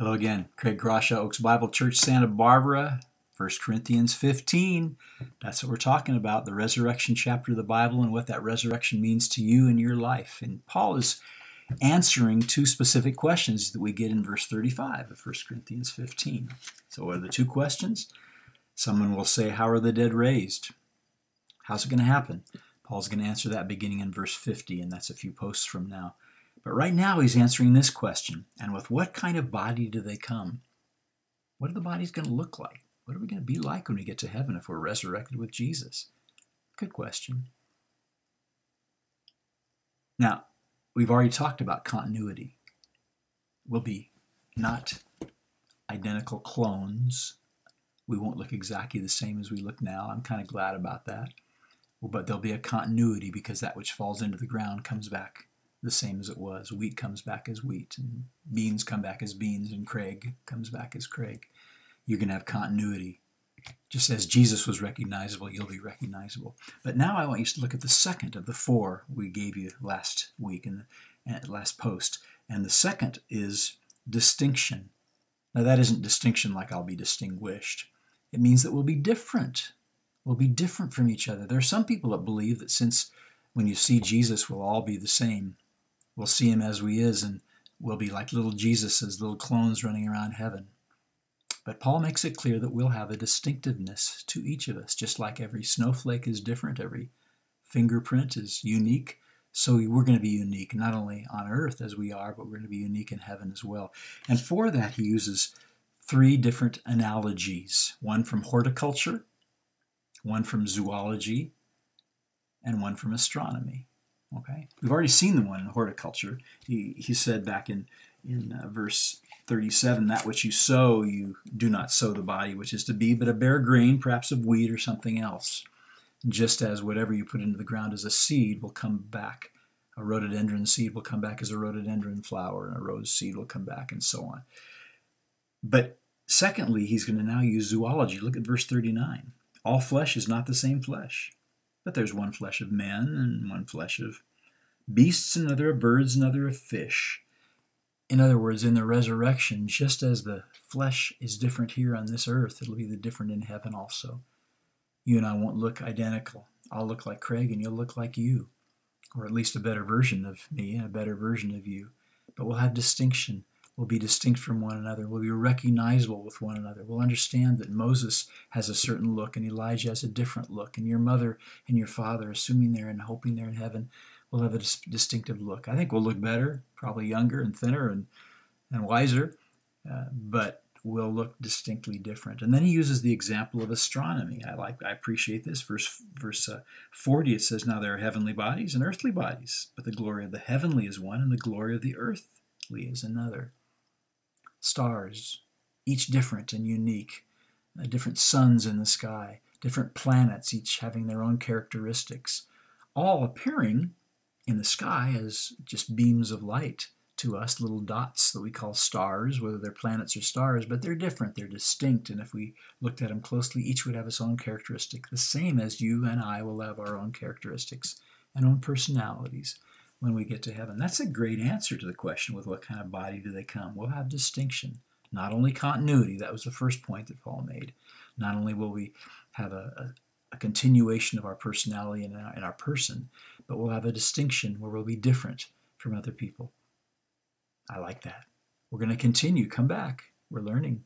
Hello again. Craig Grosha, Oaks Bible Church, Santa Barbara, 1 Corinthians 15. That's what we're talking about, the resurrection chapter of the Bible and what that resurrection means to you in your life. And Paul is answering two specific questions that we get in verse 35 of 1 Corinthians 15. So, what are the two questions? Someone will say, How are the dead raised? How's it going to happen? Paul's going to answer that beginning in verse 50, and that's a few posts from now. But right now he's answering this question and with what kind of body do they come? What are the bodies going to look like? What are we going to be like when we get to heaven if we're resurrected with Jesus? Good question. Now, we've already talked about continuity. We'll be not identical clones. We won't look exactly the same as we look now. I'm kind of glad about that. But there'll be a continuity because that which falls into the ground comes back the same as it was. Wheat comes back as wheat, and beans come back as beans, and Craig comes back as Craig. You're going to have continuity. Just as Jesus was recognizable, you'll be recognizable. But now I want you to look at the second of the four we gave you last week in the last post. And the second is distinction. Now, that isn't distinction like I'll be distinguished. It means that we'll be different. We'll be different from each other. There are some people that believe that since when you see Jesus, we'll all be the same. We'll see him as we is, and we'll be like little Jesuses, little clones running around heaven. But Paul makes it clear that we'll have a distinctiveness to each of us, just like every snowflake is different, every fingerprint is unique. So we're going to be unique, not only on earth as we are, but we're going to be unique in heaven as well. And for that, he uses three different analogies one from horticulture, one from zoology, and one from astronomy. Okay, we've already seen the one in horticulture. He, he said back in in uh, verse 37, that which you sow, you do not sow the body which is to be, but a bare grain, perhaps of wheat or something else. Just as whatever you put into the ground as a seed will come back. A rhododendron seed will come back as a rhododendron flower, and a rose seed will come back, and so on. But secondly, he's going to now use zoology. Look at verse 39. All flesh is not the same flesh. But there's one flesh of men, and one flesh of beasts, another of birds, another of fish. In other words, in the resurrection, just as the flesh is different here on this earth, it'll be the different in heaven also. You and I won't look identical. I'll look like Craig, and you'll look like you, or at least a better version of me and a better version of you. But we'll have distinction will be distinct from one another, will be recognizable with one another. We'll understand that Moses has a certain look and Elijah has a different look, and your mother and your father, assuming they're and hoping they're in heaven, will have a dis- distinctive look. I think we'll look better, probably younger and thinner and, and wiser, uh, but will look distinctly different. And then he uses the example of astronomy. I like, I appreciate this. Verse verse uh, 40 it says, "Now there are heavenly bodies and earthly bodies, but the glory of the heavenly is one, and the glory of the earthly is another." Stars, each different and unique, uh, different suns in the sky, different planets, each having their own characteristics, all appearing in the sky as just beams of light to us, little dots that we call stars, whether they're planets or stars, but they're different, they're distinct, and if we looked at them closely, each would have its own characteristic, the same as you and I will have our own characteristics and own personalities when we get to heaven? That's a great answer to the question with what kind of body do they come? We'll have distinction, not only continuity, that was the first point that Paul made. Not only will we have a, a, a continuation of our personality and our, and our person, but we'll have a distinction where we'll be different from other people. I like that. We're going to continue. Come back. We're learning.